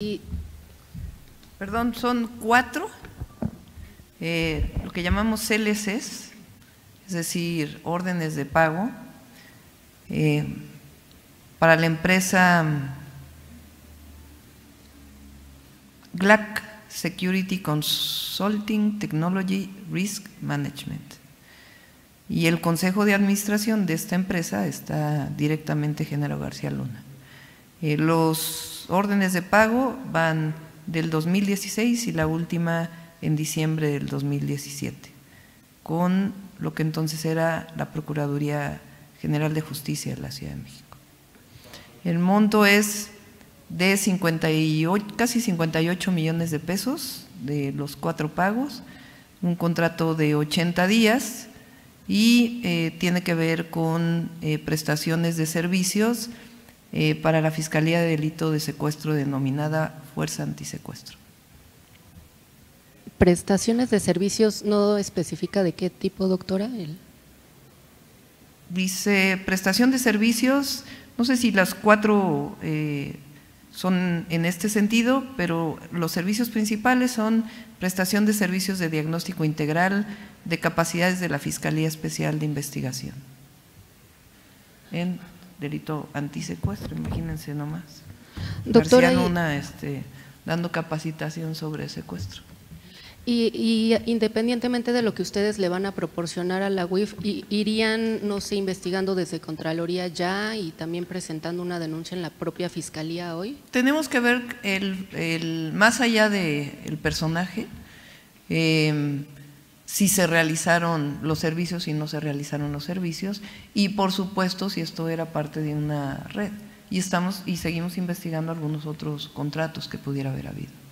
Y Perdón, son cuatro, eh, lo que llamamos CLCs, es decir, órdenes de pago, eh, para la empresa GLAC Security Consulting Technology Risk Management. Y el consejo de administración de esta empresa está directamente Genaro García Luna. Eh, los órdenes de pago van del 2016 y la última en diciembre del 2017, con lo que entonces era la Procuraduría General de Justicia de la Ciudad de México. El monto es de 58, casi 58 millones de pesos de los cuatro pagos, un contrato de 80 días y eh, tiene que ver con eh, prestaciones de servicios eh, para la Fiscalía de Delito de Secuestro denominada Fuerza Antisecuestro. prestaciones de servicios no especifica de qué tipo, doctora. El- Dice prestación de servicios, no sé si las cuatro eh, son en este sentido, pero los servicios principales son prestación de servicios de diagnóstico integral de capacidades de la Fiscalía Especial de Investigación en delito antisecuestro, imagínense nomás. Doctora, García Luna este, dando capacitación sobre secuestro. Y, y independientemente de lo que ustedes le van a proporcionar a la UIF, ¿irían, no sé, investigando desde Contraloría ya y también presentando una denuncia en la propia Fiscalía hoy? Tenemos que ver el, el- más allá del personaje, eh, si se realizaron los servicios y no se realizaron los servicios, y por supuesto si esto era parte de una red. Y estamos y seguimos investigando algunos otros contratos que pudiera haber habido.